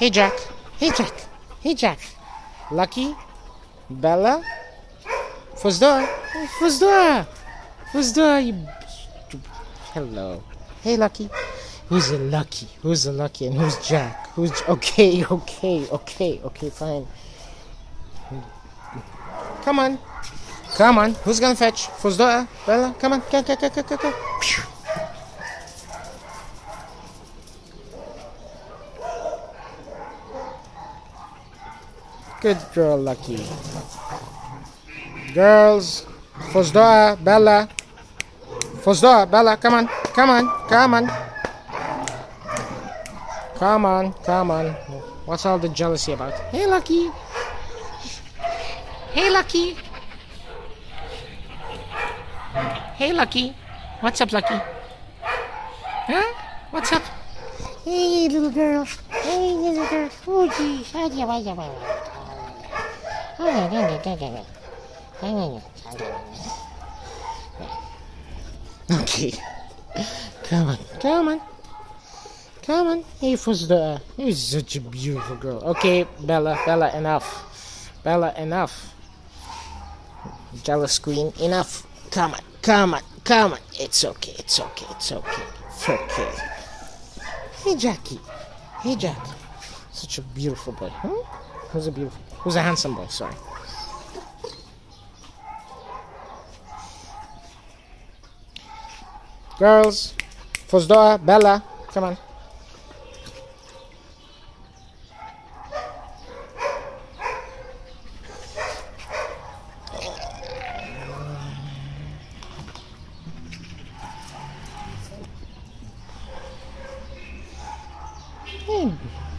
Hey, Jack. Hey, Jack. Hey, Jack. Lucky. Bella. Fosdor. Fosdor. Fosdor. You. Hello. Hey, Lucky. Who's a Lucky? Who's a Lucky? And who's Jack? Who's. Okay, okay, okay, okay, fine. Come on. Come on. Who's gonna fetch? Fosdor. Bella. Come on. Go, go, go, go, go, go. Good girl, Lucky. Girls, Fozdoka, Bella. Fozdoka, Bella, come on, come on, come on. Come on, come on. What's all the jealousy about? Hey, Lucky. Hey, Lucky. Hey, Lucky. What's up, Lucky? Huh? What's up? Hey, little girl. Hey, little girl. Oh, geez. Okay. Come on, come on. Come on. Hey, Fosda. You're such a beautiful girl. Okay, Bella, Bella, enough. Bella, enough. Jealous queen, enough. Come on, come on, come on. It's okay, it's okay, it's okay. It's okay. Hey, Jackie. Hey, Jackie. Such a beautiful boy. Huh? Who's a beautiful, who's a handsome boy, sorry. Girls, Fozdoka, Bella, come on. Hmm.